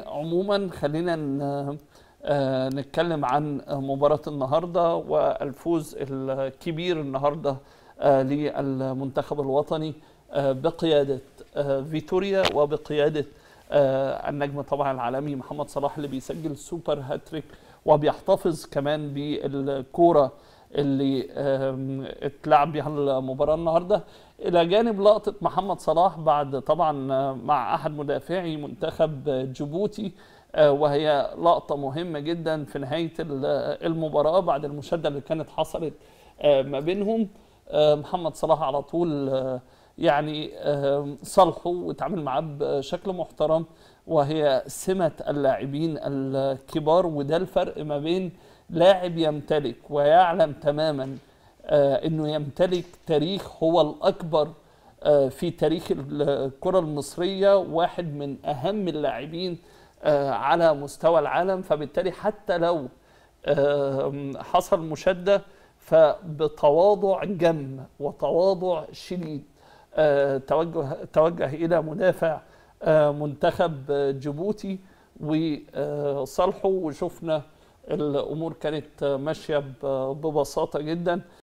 عموما خلينا آه، نتكلم عن مباراة النهاردة والفوز الكبير النهاردة آه، للمنتخب الوطني آه، بقيادة فيتوريا وبقيادة النجم طبعا العالمي محمد صلاح اللي بيسجل سوبر هاتريك وبيحتفظ كمان بالكورة. اللي اتلعب بيها المباراة النهاردة. إلى جانب لقطة محمد صلاح بعد طبعا آه، مع أحد مدافعي منتخب جيبوتي آه، وهي لقطة مهمة جدا في نهاية ال- المباراة بعد المشادة اللي كانت حصلت آه، ما بينهم. آه، محمد صلاح على طول آه، يعني صالحه وتعامل معاه بشكل محترم وهي سمة اللاعبين الكبار وده الفرق ما بين لاعب يمتلك ويعلم تماما آه، إنه يمتلك تاريخ هو الأكبر آه، في تاريخ الكرة المصرية واحد من أهم اللاعبين آه، على مستوى العالم. فبالتالي حتى لو حصل مشادة فبتواضع جم وتواضع شديد. توجه توجه إلى مدافع آه، منتخب آه، جيبوتي وصالحه وشفنا الأمور كانت ماشية ببساطة جدا.